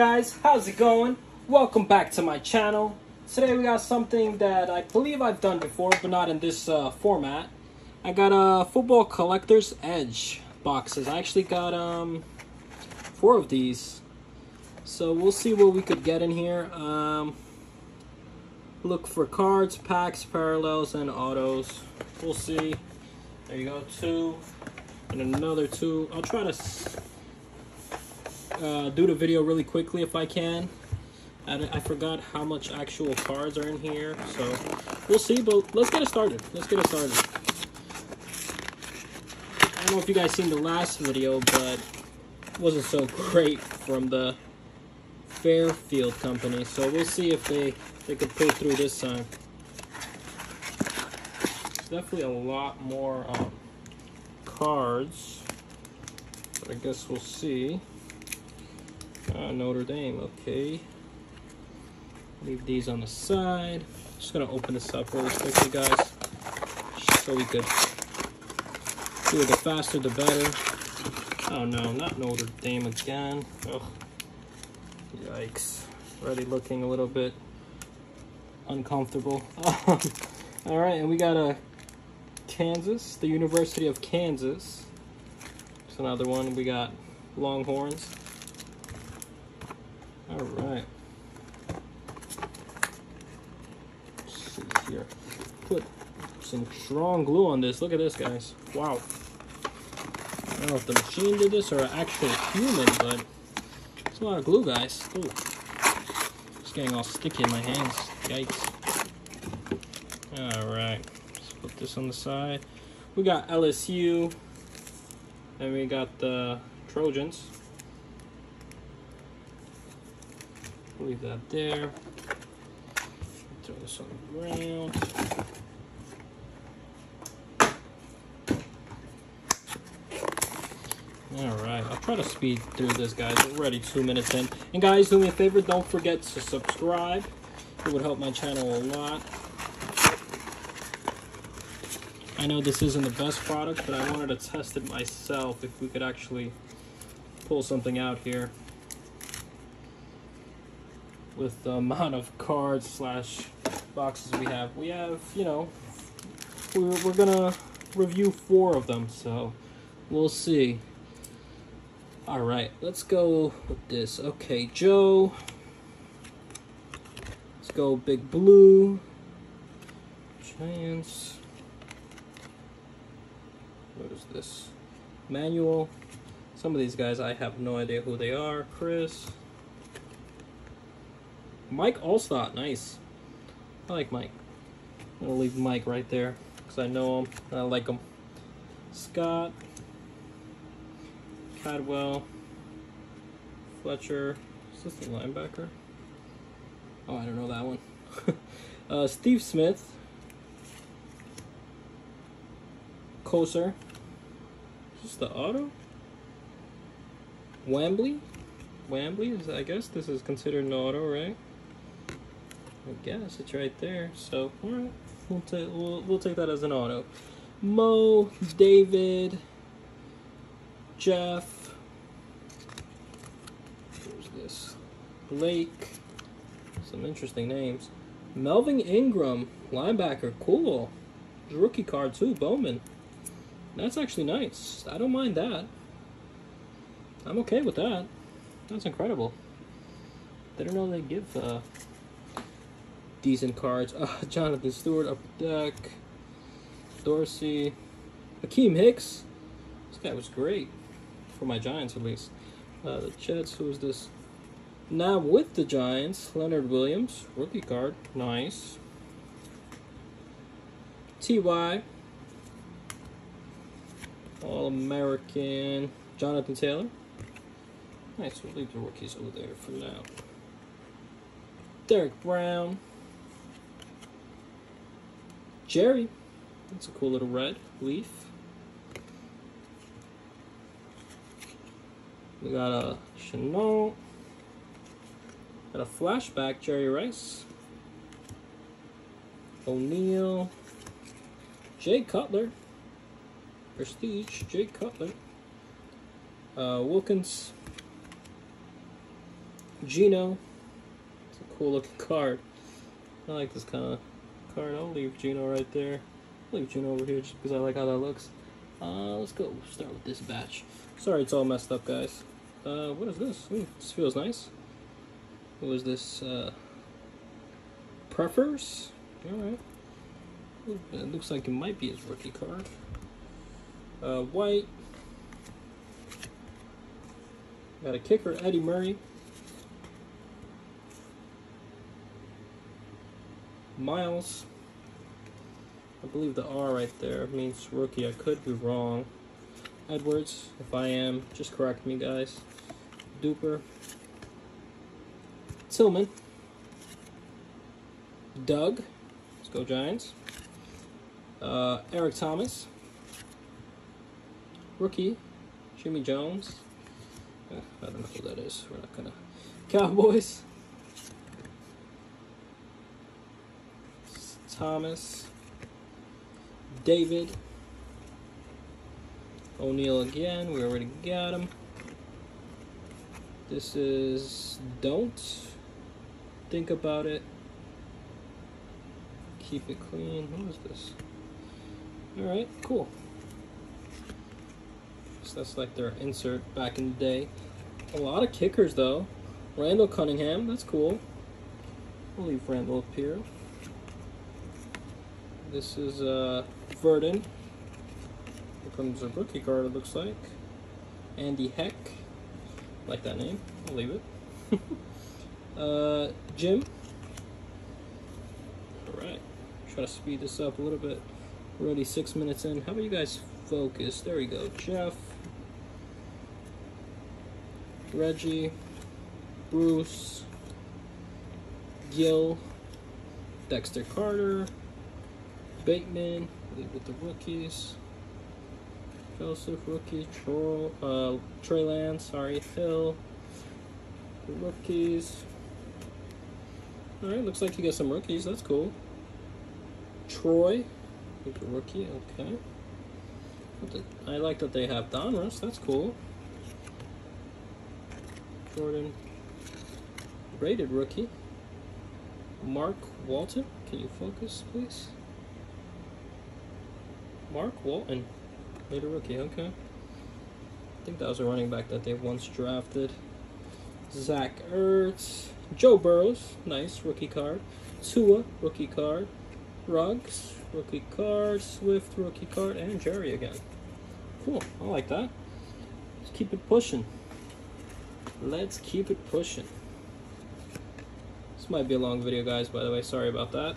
guys, how's it going? Welcome back to my channel. Today we got something that I believe I've done before, but not in this uh, format. I got a uh, Football Collector's Edge boxes. I actually got um four of these. So we'll see what we could get in here. Um, look for cards, packs, parallels, and autos. We'll see. There you go, two. And another two. I'll try to uh, do the video really quickly if I can. I, I forgot how much actual cards are in here, so we'll see, but let's get it started. Let's get it started. I don't know if you guys seen the last video, but it wasn't so great from the Fairfield company, so we'll see if they, they could pull through this time. Definitely a lot more um, cards, but I guess we'll see. Uh, Notre Dame, okay. Leave these on the side. Just gonna open this up really quickly, guys. So we could do it the faster the better. Oh no, not Notre Dame again. Ugh. Yikes. Already looking a little bit uncomfortable. Alright, and we got a Kansas, the University of Kansas. It's another one. We got Longhorns. All right. Let's see here. Put some strong glue on this. Look at this, guys. Wow. I don't know if the machine did this or an actual human, but it's a lot of glue, guys. Ooh. It's getting all sticky in my hands. Yikes. All right. Let's put this on the side. We got LSU. And we got the Trojans. Leave that there. Throw this on the ground. Alright, I'll try to speed through this, guys. We're already two minutes in. And guys, do me a favor, don't forget to subscribe. It would help my channel a lot. I know this isn't the best product, but I wanted to test it myself if we could actually pull something out here with the amount of cards slash boxes we have. We have, you know, we're, we're gonna review four of them, so we'll see. All right, let's go with this. Okay, Joe. Let's go Big Blue. Giants. What is this? Manual. Some of these guys, I have no idea who they are. Chris. Mike Alstott, nice. I like Mike. I'm gonna leave Mike right there because I know him I like him. Scott, Cadwell, Fletcher. Is this the linebacker? Oh, I don't know that one. uh, Steve Smith, Koser. Is this the auto? Wambly? Wambly is I guess this is considered an auto, right? I guess it's right there. So, all right, we'll, ta- we'll, we'll take that as an auto. Mo, David, Jeff. Who's this? Blake. Some interesting names. Melvin Ingram, linebacker. Cool. Rookie card too, Bowman. That's actually nice. I don't mind that. I'm okay with that. That's incredible. They don't know they give uh, decent cards. Uh, Jonathan Stewart up the deck. Dorsey. Akiem Hicks. This guy was great. For my Giants, at least. Uh, the Jets, who is this? Now with the Giants, Leonard Williams. Rookie card. Nice. T.Y. All-American. Jonathan Taylor. Nice, we'll leave the rookies over there for now. Derek Brown. Jerry. That's a cool little red leaf. We got a Chanel. Got a flashback, Jerry Rice. O'Neal. Jay Cutler. Prestige, Jay Cutler. Uh, Wilkins. Gino. It's a cool looking card. I like this kind of card. I'll leave Gino right there. I'll leave Gino over here just because I like how that looks. Uh, let's go start with this batch. Sorry it's all messed up, guys. Uh, what is this? Ooh, this feels nice. What was this? Uh, Prefers? Alright. It looks like it might be his rookie card. Uh, white. Got a kicker, Eddie Murray. Miles. I believe the R right there means rookie. I could be wrong. Edwards, if I am, just correct me, guys. Duper. Tillman. Doug. Let's go, Giants. Uh, Eric Thomas. Rookie. Jimmy Jones. Uh, I don't know who that is. We're not gonna. Cowboys. Thomas. David. O'Neal again. We already got him. This is Don't Think About It. Keep it clean. What is this? Alright, cool. So that's like their insert back in the day. A lot of kickers though. Randall Cunningham, that's cool. We'll leave Randall up here. This is uh, Verdon. Here comes a rookie card, it looks like. Andy Heck. Like that name. I'll leave it. uh, Jim. Alright. Try to speed this up a little bit. We're already six minutes in. How about you guys focus? There we go. Jeff. Reggie. Bruce. Gil. Dexter Carter. Bateman. With the rookies. Joseph, rookie, Troy, uh, Trey Lance, sorry, Hill, the rookies. Alright, looks like you got some rookies, that's cool. Troy, the rookie, okay. I like that they have Donruss, that's cool. Jordan, rated rookie. Mark Walton, can you focus, please? Mark Walton. A rookie, okay. I think that was a running back that they once drafted. Zach Ertz. Joe Burrows, nice rookie card. Tua, rookie card. Ruggs, rookie card. Swift, rookie card. And Jerry again. Cool, I like that. Let's keep it pushing. Let's keep it pushing. This might be a long video, guys, by the way. Sorry about that.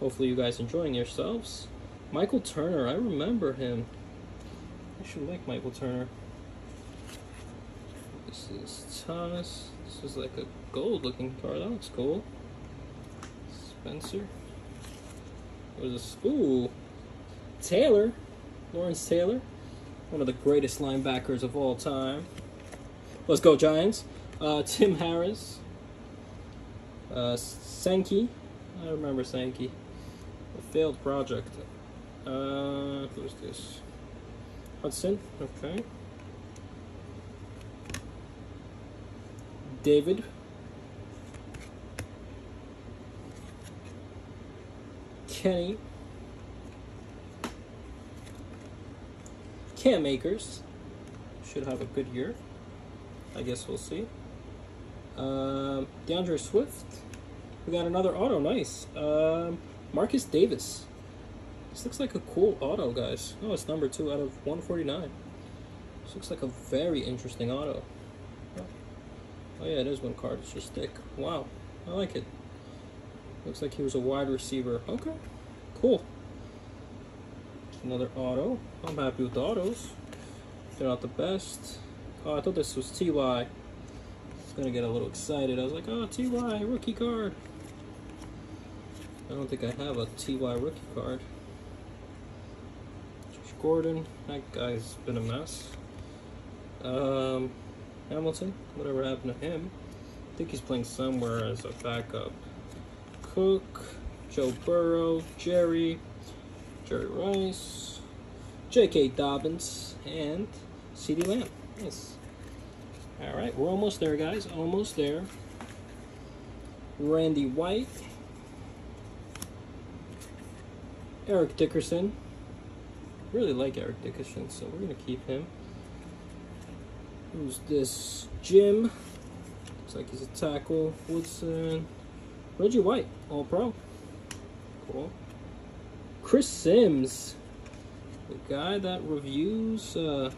Hopefully you guys enjoying yourselves. Michael Turner, I remember him. I should like Michael Turner. This is Thomas. This is like a gold looking card. That looks cool. Spencer. What is this? Ooh. Taylor. Lawrence Taylor. One of the greatest linebackers of all time. Let's go, Giants. Uh, Tim Harris. Uh, Sankey. I remember Sankey. A failed project. Uh, this? Hudson, okay. David. Kenny. Cam Akers. Should have a good year. I guess we'll see. Um, D'Andre Swift. We got another auto. Nice. Um, Marcus Davis. This looks like a cool auto, guys. Oh, it's number two out of 149. This looks like a very interesting auto. Oh yeah, it is one card. It's just thick. Wow, I like it. Looks like he was a wide receiver. Okay, cool. Another auto. I'm happy with the autos. They're not the best. Oh, I thought this was TY. I was gonna get a little excited. I was like, oh, TY, rookie card. I don't think I have a TY rookie card. Gordon, that guy's been a mess. Um, Hamilton, whatever happened to him. I think he's playing somewhere as a backup. Cook, Joe Burrow, Jerry, Jerry Rice, J.K. Dobbins, and CeeDee Lamb. Nice. All right, we're almost there, guys. Almost there. Randy White. Eric Dickerson. Really like Eric Dickerson, so we're going to keep him. Who's this? Jim. Looks like he's a tackle. Woodson. Reggie White, All Pro. Cool. Chris Sims. The guy that reviews uh,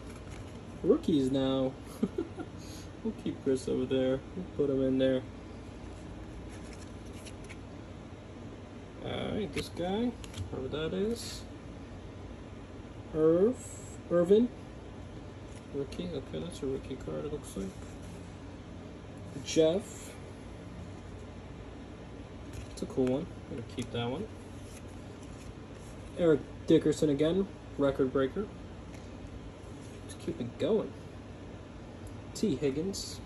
rookies now. we'll keep Chris over there. We'll put him in there. Alright, this guy, whoever that is. Irv, Irvin. Rookie, okay, that's a rookie card, it looks like. Jeff. It's a cool one. I'm gonna keep that one. Eric Dickerson again, record breaker. Let's keep it going. Tee Higgins.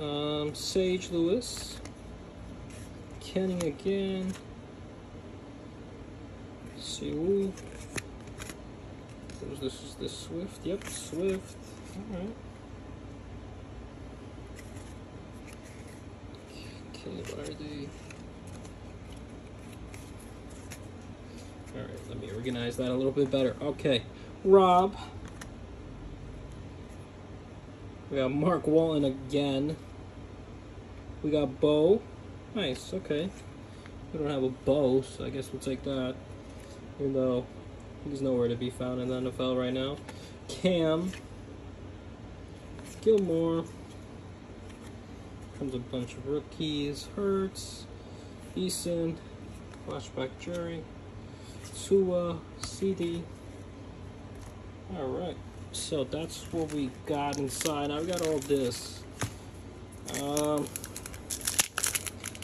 Um, Sage Lewis. Kenny again. See who. This is this Swift. Yep, Swift. Alright. Okay, what are they? Alright, let me organize that a little bit better. Okay. Rob. We got Mark Walton again. We got Bo. Nice, okay. We don't have a Bo, so I guess we'll take that. Even though he's nowhere to be found in the NFL right now. Cam. Gilmore. Comes a bunch of rookies. Hurts. Eason. Flashback Jerry. Tua. CeeDee. Alright. So that's what we got inside. I've got all this. Um,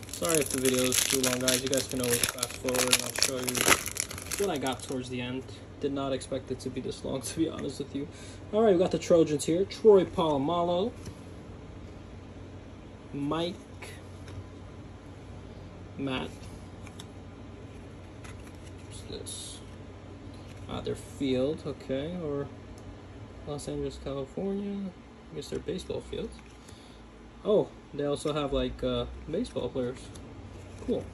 sorry if the video is too long, guys. You guys can always fast forward and I'll show you what I got towards the end. Did not expect it to be this long, to be honest with you. All right, we got the Trojans here. Troy Polamalu. Mike. Matt. What's this? Uh, their field, okay, or Los Angeles, California. I guess they're baseball fields. Oh, they also have like uh, baseball players. Cool.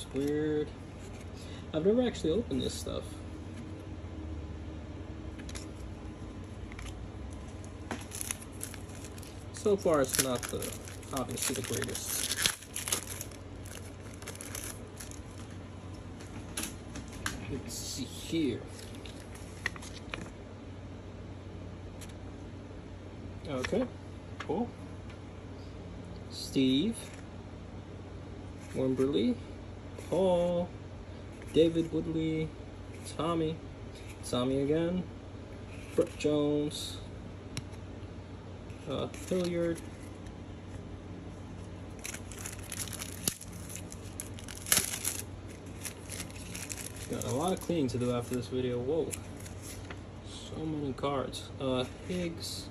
That's weird. I've never actually opened this stuff. So far, it's not the obviously the greatest. Let's see here. Okay, cool. Steve, Wimberly, Paul, David Woodley, Tommy, Tommy again, Brett Jones, uh, Hilliard, Got a lot of cleaning to do after this video. Whoa. So many cards. Uh, Higgs,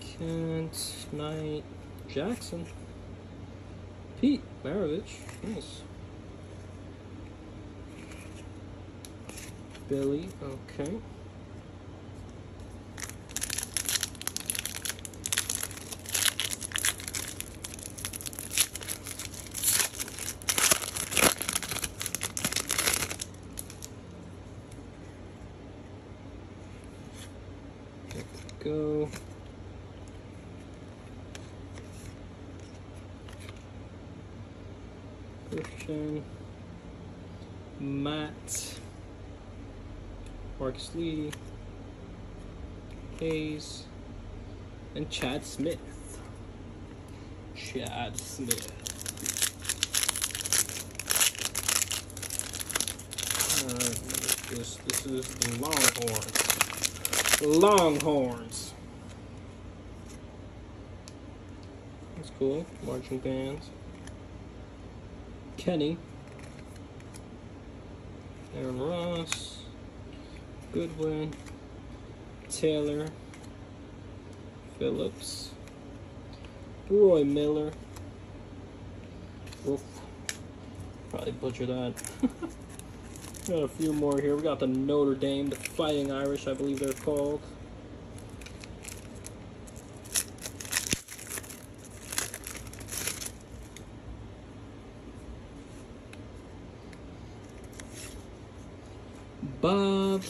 Kent, Knight, Jackson, Pete Maravich. Nice. Billy, okay. Go. Christian, Matt, Marcus Lee, Hayes, and Chad Smith. Chad Smith. Alright, this this is the Longhorns. Longhorns. That's cool. Marching bands. Kenny, Aaron Ross, Goodwin, Taylor, Phillips, Roy Miller, Wolf, probably butcher that, Got a few more here. We got the Notre Dame, the Fighting Irish, I believe they're called. Bob,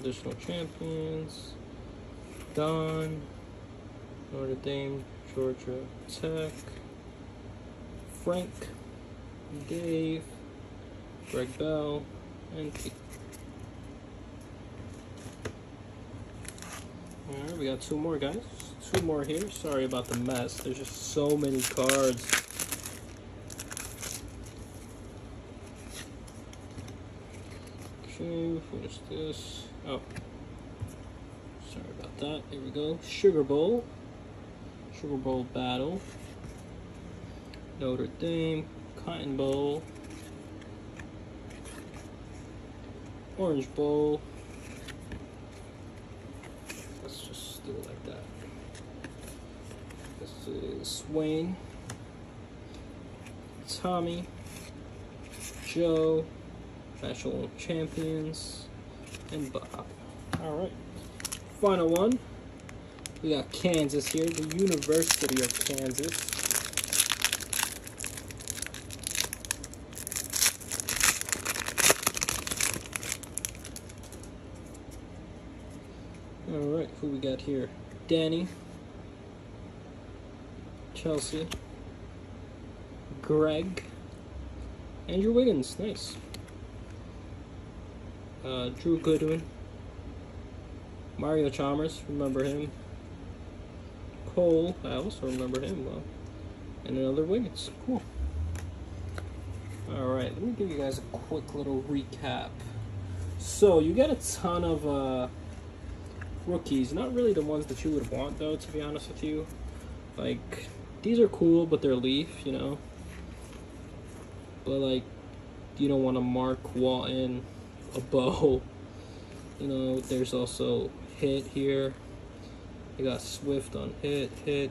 additional champions, Don, Notre Dame, Georgia Tech, Frank, Dave, Greg Bell, and Pete. Alright, we got two more guys. Two more here. Sorry about the mess. There's just so many cards. Okay, finish this. Oh. That. Here we go. Sugar Bowl. Sugar Bowl battle. Notre Dame. Cotton Bowl. Orange Bowl. Let's just do it like that. This is Wayne, Tommy, Joe, National Champions, and Bob. Alright. Final one. We got Kansas here, the University of Kansas. Alright, who we got here? Danny, Chelsea, Greg, Andrew Wiggins, nice. Uh, Drew Goodwin, Mario Chalmers, remember him. Cole, I also remember him well. And another Wiggins, cool. Alright, let me give you guys a quick little recap. So, you get a ton of, uh, rookies. Not really the ones that you would want, though, to be honest with you. Like, these are cool, but they're leaf, you know? But, like, you don't want to mark Walton, a Bo. You know, there's also hit here. You got Swift on hit, hit.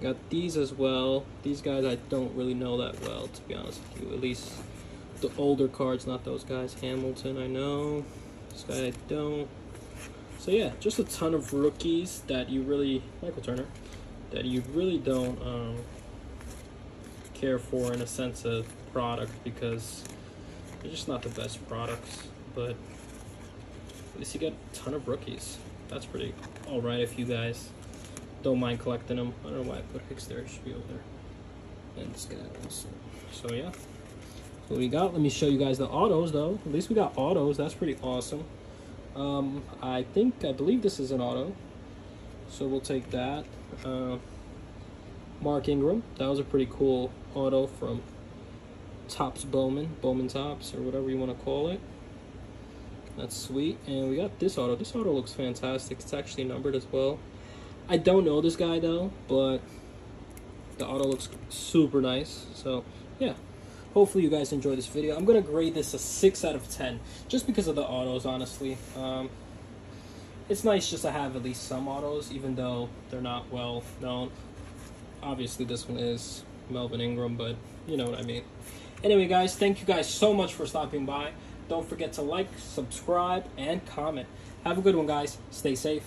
Got these as well. These guys I don't really know that well, to be honest with you. At least the older cards, not those guys. Hamilton, I know. This guy I don't. So yeah, just a ton of rookies that you really Michael Turner that you really don't um, care for in a sense of product because they're just not the best products. But least you get a ton of rookies. That's pretty all right if you guys don't mind collecting them. I don't know why I put Hicks there. It should be over there. And this guy also. So yeah. What we got. Let me show you guys the autos though. At least we got autos. That's pretty awesome. Um, I think, I believe this is an auto. So we'll take that. Uh, Mark Ingram. That was a pretty cool auto from Topps Bowman. Bowman Topps, or whatever you want to call it. That's sweet. And we got this auto. This auto looks fantastic. It's actually numbered as well. I don't know this guy, though, but the auto looks super nice. So, yeah hopefully you guys enjoy this video. I'm to grade this a 6 out of 10, just because of the autos, honestly. Um, it's nice just to have at least some autos, even though they're not well known. Obviously, this one is Melvin Ingram, but you know what I mean. Anyway, guys, thank you guys so much for stopping by. Don't forget to like, subscribe, and comment. Have a good one, guys. Stay safe.